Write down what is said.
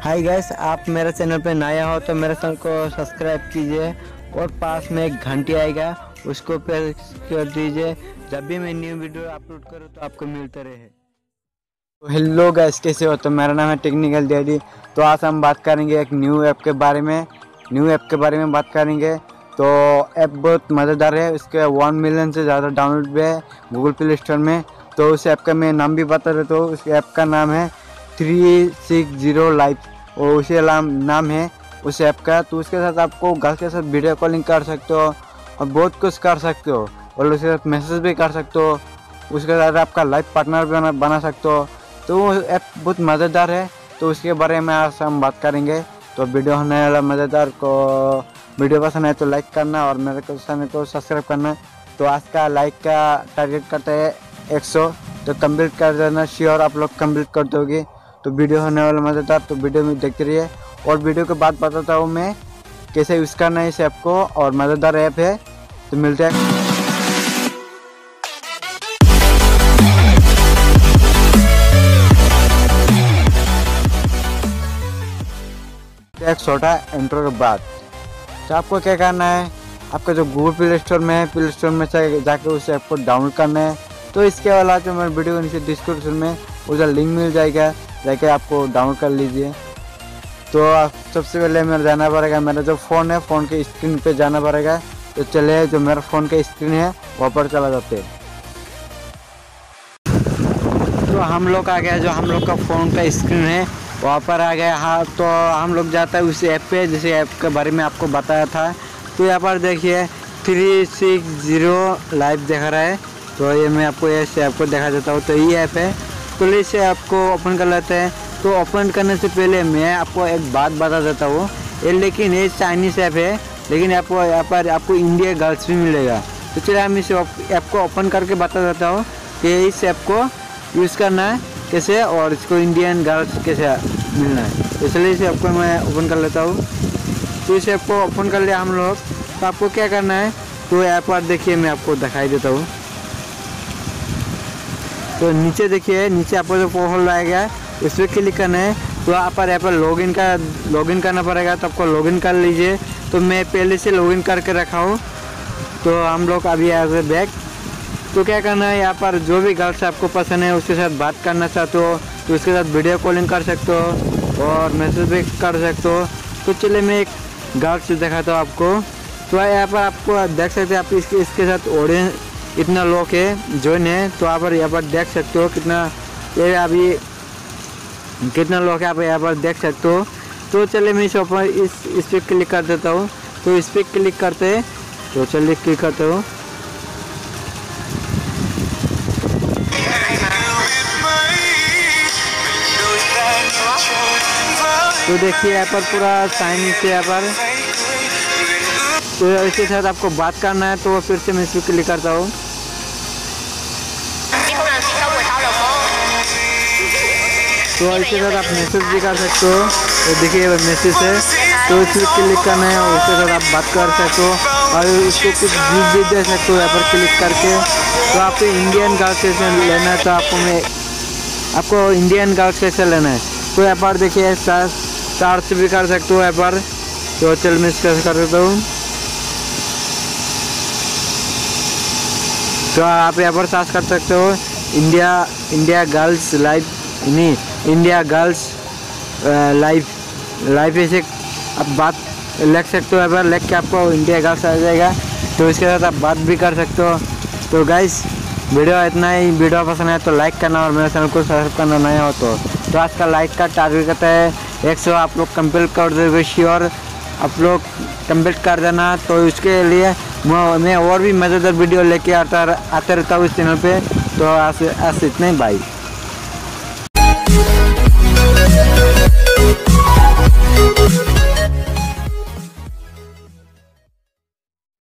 Hi guys आप मेरे channel पे नया हो तो मेरे चैनल को सब्सक्राइब कीजिए और पास में एक घंटी आएगा, उसको प्रेस कर दीजिए। जब भी मैं न्यू वीडियो अपलोड करूँ तो आपको मिलते रहे। तो हेलो गैस कैसे हो? तो मेरा नाम है टेक्निकल डैडी तो आज हम बात करेंगे एक न्यू ऐप के बारे में। न्यू ऐप के बारे में बात करेंगे। तो ऐप बहुत मज़ेदार है, उसके वन मिलियन से ज़्यादा डाउनलोड भी है गूगल प्ले स्टोर में। तो उस ऐप का मैं नाम भी बता देता हूँ। उस ऐप का नाम है थ्री सिक्स ज़ीरो लाइफ और उसी नाम है उस ऐप का। तो उसके साथ आपको घर के साथ वीडियो कॉलिंग कर सकते हो और बहुत कुछ कर सकते हो और उसके साथ मैसेज भी कर सकते हो। उसके साथ आपका लाइफ पार्टनर भी बना बना सकते हो। तो वो ऐप बहुत मज़ेदार है। तो उसके बारे में आज हम बात करेंगे। तो वीडियो होने वाला मज़ेदार को वीडियो पसंद है तो लाइक करना और मेरे को, चैनल को सब्सक्राइब करना। तो आज का लाइक का टारगेट करते हैं 100 तो कंप्लीट कर देना श्योर आप लोग कंप्लीट कर दोगे। तो वीडियो होने वाला मज़ेदार तो वीडियो में देखते रहिए। और वीडियो के बाद बताता हूँ मैं कैसे यूज़ करना है इस ऐप को, और मज़ेदार ऐप है। तो मिलते हैं। एक छोटा इंट्रो के बाद तो आपको क्या करना है? आपका जो गूगल प्ले स्टोर में है प्ले स्टोर में से जाके उस ऐप को डाउनलोड करना है। तो इसके अलावा जो मेरे वीडियो के नीचे डिस्क्रिप्शन में उसका लिंक मिल जाएगा। जाके आपको डाउनलोड कर लीजिए। तो सबसे पहले मेरा जाना पड़ेगा। मेरा जो फ़ोन है फ़ोन के स्क्रीन पे जाना पड़ेगा। तो चले जो मेरा फ़ोन का स्क्रीन है, वहाँ पर चला जाते हैं। तो हम लोग आ गया जो हम लोग का फ़ोन का स्क्रीन है, वहाँ पर आ गया हाँ तो हम लोग जाता है उस ऐप पे, जैसे ऐप के बारे में आपको बताया था। तो यहाँ पर देखिए थ्री सिक्स ज़ीरो लाइव दिखा रहा है। तो ये मैं आपको ऐसे ऐप को दिखा देता हूँ। तो ये ऐप है तो इसे आपको ओपन कर लेते हैं। तो ओपन करने से पहले मैं आपको एक बात बता देता हूँ। ये लेकिन ये चाइनीज़ ऐप है, लेकिन आपको यहाँ पर आपको इंडिया गर्ल्स भी मिलेगा। तो चलिए हम इस ऐप को ओपन करके बता देता हूँ कि इस ऐप को यूज़ करना है, कैसे, और इसको इंडियन गर्ल्स कैसे मिलना है। इसलिए इसे आपको मैं ओपन कर लेता हूँ। तो इस ऐप को ओपन कर लिया हम लोग। तो आपको क्या करना है? तो ऐप पर देखिए, मैं आपको दिखाई देता हूँ। तो नीचे देखिए, नीचे आपको जो प्रोफ़ाइल आएगा उस पर क्लिक करना है। तो आप पर यहाँ पर लॉगिन का लॉगिन करना पड़ेगा तो आपको लॉगिन कर लीजिए। तो मैं पहले से लॉगिन करके रखा हूँ। तो हम लोग अभी आ गए बैक तो क्या करना है, यहाँ पर जो भी गर्ल्स आपको पसंद है, उसके साथ बात करना चाहते हो तो उसके साथ वीडियो कॉलिंग कर सकते हो और मैसेज भी कर सकते हो। तो चलिए मैं एक गर्ल्स दिखाता हूँ आपको। तो यहाँ पर आपको देख सकते हैं आप इसके इसके साथ ऑडियंस इतना लोग है ज्वाइन है तो आप यहाँ पर देख सकते हो कितना ये अभी कितना लोग है आप यहाँ पर देख सकते हो। तो चलिए मैं इस ऊपर इस इस पर क्लिक कर देता हूँ। तो इस पर क्लिक करते हैं तो चलिए क्लिक करते हो। तो देखिए यहाँ पर पूरा साइन है यहाँ पर। तो इसके साथ आपको बात करना है तो फिर से मैं इस पर क्लिक करता हूँ। तो इसके साथ आप मैसेज भी कर सकते हो। तो देखिए मैसेज है। तो इस पर क्लिक करना है उसके साथ आप बात कर सकते हो। और उसको कुछ गिफ्ट भी दे सकते हो यहाँ पर क्लिक करके। तो आपको इंडियन गर्ल्स कैसे लेना है तो आपको मैं, आपको इंडियन गर्ल्स कैसे लेना है। तो यहाँ पर देखिए चार्ज भी कर सकते हो यहाँ पर। तो चल, मैं इसका कर देता हूँ। तो आप यहाँ पर सर्च कर सकते हो। इंडिया इंडिया गर्ल्स लाइव नहीं इंडिया गर्ल्स लाइफ लाइफ ऐसे आप बात लिख सकते हो, अगर लिख के आपको इंडिया गर्ल्स आ जाएगा तो इसके साथ आप बात भी कर सकते हो। तो गाइस वीडियो इतना ही वीडियो पसंद है तो लाइक करना और मेरे चैनल को सब्सक्राइब करना नया हो तो। तो आज का लाइक का टारगेट है, एक सौ आप लोग कंप्लीट कर दोगे श्योर आप लोग कंप्लीट कर देना तो इसके लिए मैं और भी मज़ेदार वीडियो लेके आता आते रहता हूँ इस चैनल पे। तो आज आज इतना ही बाई